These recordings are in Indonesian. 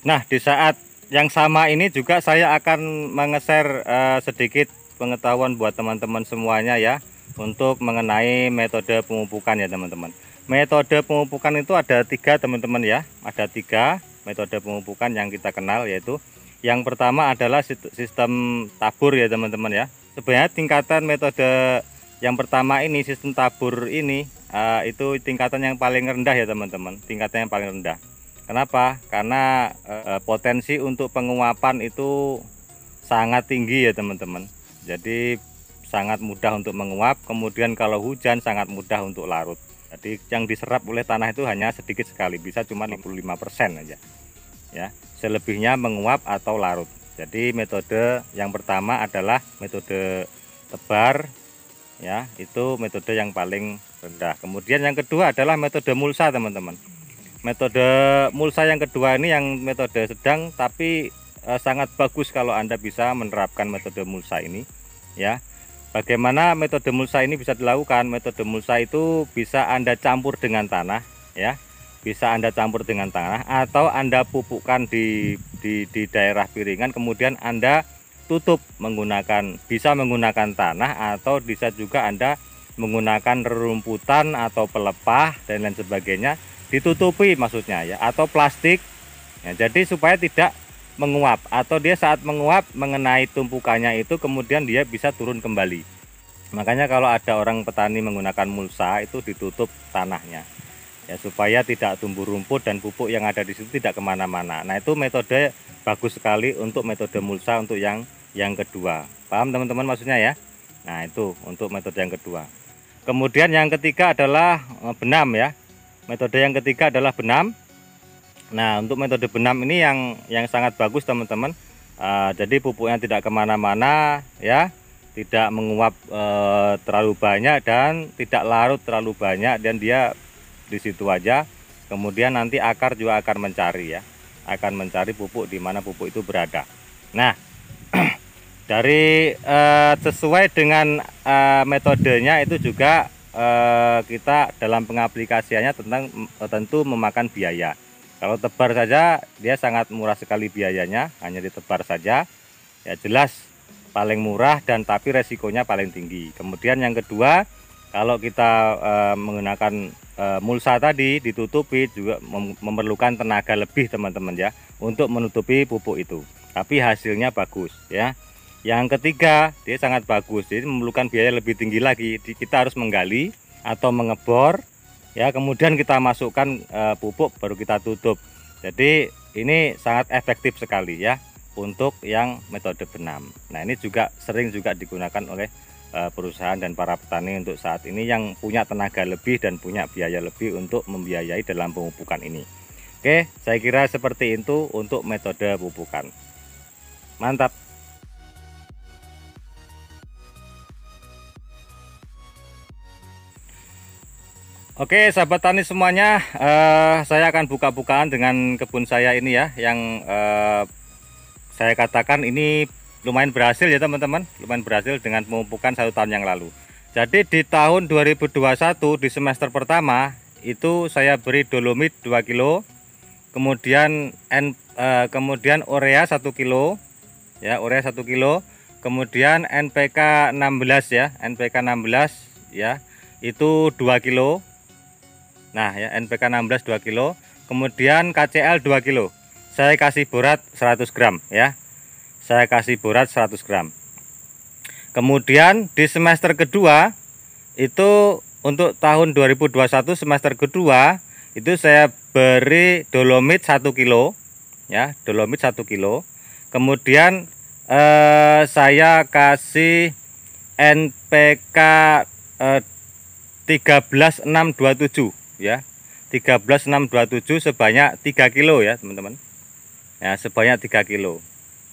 Nah, di saat yang sama ini juga saya akan mengeser uh, sedikit pengetahuan buat teman-teman semuanya ya untuk mengenai metode pemupukan ya teman-teman. Metode pemupukan itu ada tiga teman-teman ya, ada tiga metode pemupukan yang kita kenal yaitu yang pertama adalah sistem tabur ya teman-teman ya. Sebenarnya tingkatan metode yang pertama ini sistem tabur ini uh, itu tingkatan yang paling rendah ya teman-teman, tingkatan yang paling rendah. Kenapa? Karena uh, potensi untuk penguapan itu sangat tinggi ya teman-teman. Jadi sangat mudah untuk menguap. Kemudian kalau hujan sangat mudah untuk larut. Jadi yang diserap oleh tanah itu hanya sedikit sekali, bisa cuma 55% aja. Ya, selebihnya menguap atau larut. Jadi metode yang pertama adalah metode tebar ya, itu metode yang paling rendah. Kemudian yang kedua adalah metode mulsa, teman-teman. Metode mulsa yang kedua ini yang metode sedang tapi eh, sangat bagus kalau Anda bisa menerapkan metode mulsa ini ya. Bagaimana metode mulsa ini bisa dilakukan? Metode mulsa itu bisa Anda campur dengan tanah ya. Bisa Anda campur dengan tanah atau Anda pupukkan di di, di daerah piringan kemudian Anda tutup menggunakan bisa menggunakan tanah atau bisa juga Anda menggunakan rerumputan atau pelepah dan lain sebagainya ditutupi maksudnya ya atau plastik ya, jadi supaya tidak menguap atau dia saat menguap mengenai tumpukannya itu kemudian dia bisa turun kembali. Makanya kalau ada orang petani menggunakan mulsa itu ditutup tanahnya ya supaya tidak tumbuh rumput dan pupuk yang ada di situ tidak ke mana-mana. Nah itu metode bagus sekali untuk metode mulsa untuk yang yang kedua. Paham teman-teman maksudnya ya? Nah itu untuk metode yang kedua. Kemudian yang ketiga adalah eh, benam ya. Metode yang ketiga adalah benam. Nah untuk metode benam ini yang yang sangat bagus teman-teman. Uh, jadi pupuknya tidak ke mana-mana ya, tidak menguap uh, terlalu banyak dan tidak larut terlalu banyak dan dia di situ aja. Kemudian nanti akar juga akan mencari ya, akan mencari pupuk di mana pupuk itu berada. Nah dari uh, sesuai dengan uh, metodenya itu juga uh, kita dalam pengaplikasiannya tentang tentu memakan biaya. Kalau tebar saja dia sangat murah sekali biayanya, hanya ditebar saja. Ya jelas paling murah dan tapi resikonya paling tinggi. Kemudian yang kedua, kalau kita e, menggunakan e, mulsa tadi ditutupi juga mem memerlukan tenaga lebih teman-teman ya untuk menutupi pupuk itu. Tapi hasilnya bagus ya. Yang ketiga, dia sangat bagus. Jadi memerlukan biaya lebih tinggi lagi. Kita harus menggali atau mengebor. Ya kemudian kita masukkan e, pupuk baru kita tutup. Jadi ini sangat efektif sekali ya untuk yang metode benam. Nah ini juga sering juga digunakan oleh e, perusahaan dan para petani untuk saat ini yang punya tenaga lebih dan punya biaya lebih untuk membiayai dalam pemupukan ini. Oke saya kira seperti itu untuk metode pupukan mantap Oke sahabat tani semuanya uh, saya akan buka-bukaan dengan kebun saya ini ya yang uh, saya katakan ini lumayan berhasil ya teman-teman. Lumayan berhasil dengan pemupukan satu tahun yang lalu. Jadi di tahun 2021 di semester pertama itu saya beri dolomit 2 kilo kemudian N, uh, kemudian urea 1 kilo ya urea 1 kilo kemudian NPK 16 ya NPK 16 ya itu 2 kilo Nah ya NPK 16 2 kilo kemudian KCL 2 kilo. Saya kasih borat 100 gram ya. Saya kasih borat 100 gram. Kemudian di semester kedua itu untuk tahun 2021 semester kedua itu saya beri dolomit 1 kilo ya dolomit 1 kilo. Kemudian eh, saya kasih NPK eh, 13627 ya. 13627 sebanyak 3 kilo ya teman-teman. Ya sebanyak 3 kilo.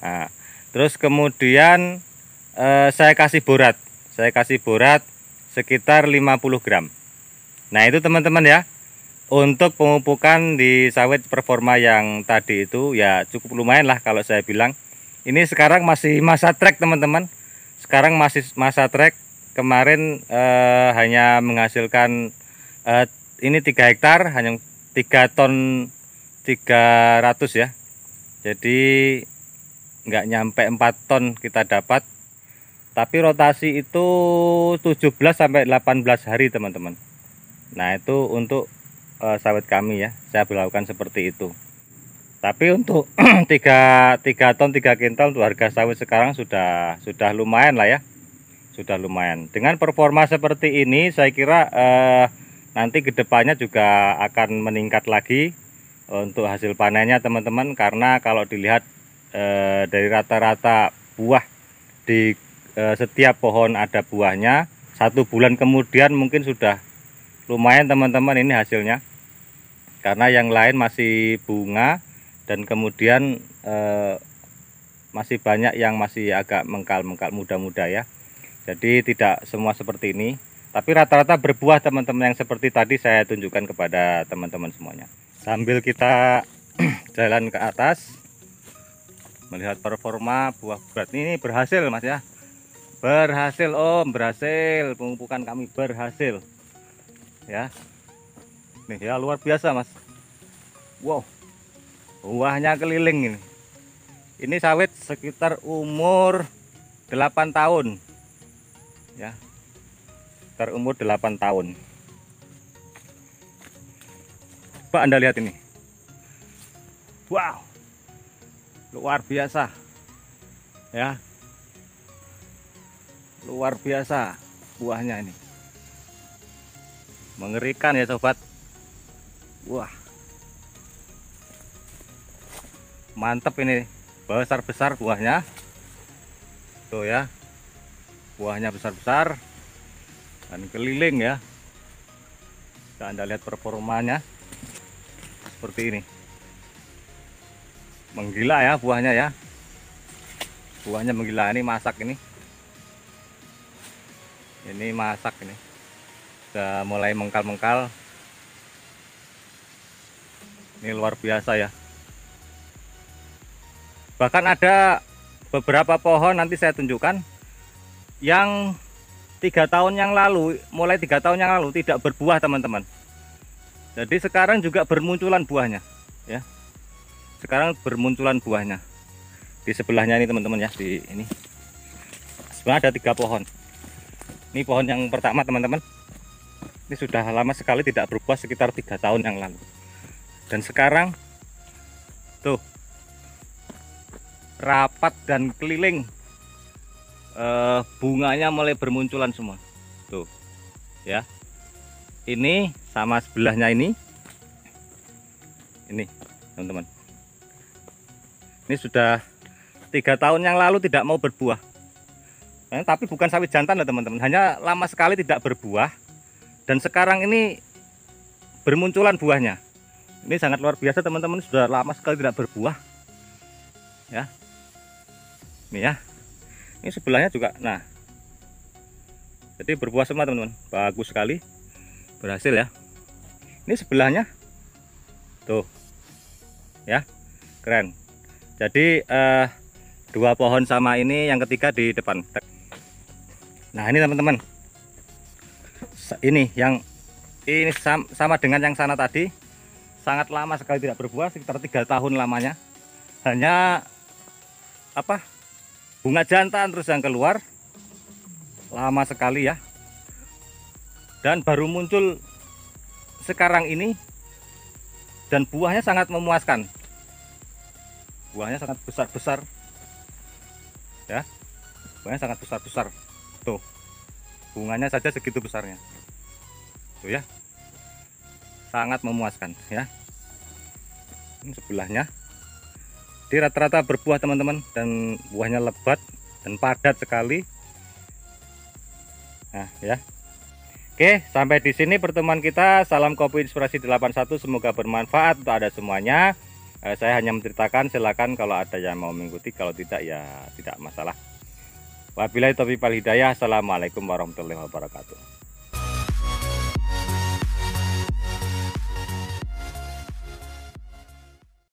Nah, terus kemudian eh, saya kasih borat. Saya kasih borat sekitar 50 gram. Nah itu teman-teman ya. Untuk pemupukan di sawit performa yang tadi itu ya cukup lumayan lah kalau saya bilang. Ini sekarang masih masa trek teman-teman. Sekarang masih masa trek. Kemarin eh, hanya menghasilkan eh, ini 3 hektar hanya 3 ton 300 ya. Jadi nggak nyampe 4 ton kita dapat. Tapi rotasi itu 17 sampai 18 hari teman-teman. Nah itu untuk uh, sawit kami ya. Saya berlakukan seperti itu. Tapi untuk 3 3 ton 3 kintal untuk harga sawit sekarang sudah sudah lumayan lah ya. Sudah lumayan. Dengan performa seperti ini saya kira uh, nanti ke depannya juga akan meningkat lagi untuk hasil panennya teman-teman. Karena kalau dilihat eh, dari rata-rata buah di eh, setiap pohon ada buahnya satu bulan kemudian mungkin sudah lumayan teman-teman ini hasilnya. Karena yang lain masih bunga dan kemudian eh, masih banyak yang masih agak mengkal-mengkal muda-muda ya. Jadi tidak semua seperti ini tapi rata-rata berbuah teman-teman yang seperti tadi saya tunjukkan kepada teman-teman semuanya. Sambil kita jalan ke atas melihat performa buah berat. Ini berhasil mas ya. Berhasil om berhasil. Pengupukan kami berhasil. Ya. Nih ya luar biasa mas. Wow. Buahnya keliling ini. Ini sawit sekitar umur 8 tahun. Ya sekitar umur 8 tahun. Coba anda lihat ini. Wow. Luar biasa. Ya. Luar biasa buahnya ini. Mengerikan ya sobat. Wah. Mantap ini. Besar-besar buahnya. Tuh ya. Buahnya besar-besar dan keliling ya. Bisa anda lihat performanya seperti ini. Menggila ya buahnya ya. Buahnya menggila. Ini masak ini. Ini masak ini. Sudah mulai mengkal-mengkal. Ini luar biasa ya. Bahkan ada beberapa pohon nanti saya tunjukkan yang tiga tahun yang lalu mulai tiga tahun yang lalu tidak berbuah teman-teman. Jadi sekarang juga bermunculan buahnya ya. Sekarang bermunculan buahnya. Di sebelahnya ini teman-teman ya di ini. Sebenarnya ada tiga pohon. Ini pohon yang pertama teman-teman. Ini sudah lama sekali tidak berbuah sekitar tiga tahun yang lalu. Dan sekarang tuh rapat dan keliling eh, bunganya mulai bermunculan semua. Tuh ya. Ini sama sebelahnya ini. Ini teman-teman. Ini sudah tiga tahun yang lalu tidak mau berbuah. Eh, tapi bukan sawit jantan ya teman-teman. Hanya lama sekali tidak berbuah. Dan sekarang ini bermunculan buahnya. Ini sangat luar biasa teman-teman. Sudah lama sekali tidak berbuah. Ya. Ini ya ini sebelahnya juga nah. Jadi berbuah semua teman-teman. Bagus sekali. Berhasil ya. Ini sebelahnya. Tuh. Ya. Keren. Jadi eh, dua pohon sama ini yang ketiga di depan. Nah ini teman-teman. Ini yang ini sama dengan yang sana tadi. Sangat lama sekali tidak berbuah sekitar tiga tahun lamanya. Hanya apa bunga jantan terus yang keluar. Lama sekali ya. Dan baru muncul sekarang ini. Dan buahnya sangat memuaskan. Buahnya sangat besar-besar. Ya. Buahnya sangat besar-besar. Tuh. Bunganya saja segitu besarnya. Tuh ya. Sangat memuaskan ya. Ini sebelahnya di rata-rata berbuah teman-teman dan buahnya lebat dan padat sekali nah ya Oke, sampai di sini pertemuan kita. Salam kopi inspirasi 81. Semoga bermanfaat untuk ada semuanya. Eh, saya hanya menceritakan, silakan kalau ada yang mau mengikuti, kalau tidak ya tidak masalah. Wabillahi taufiq wal hidayah. Assalamualaikum warahmatullahi wabarakatuh.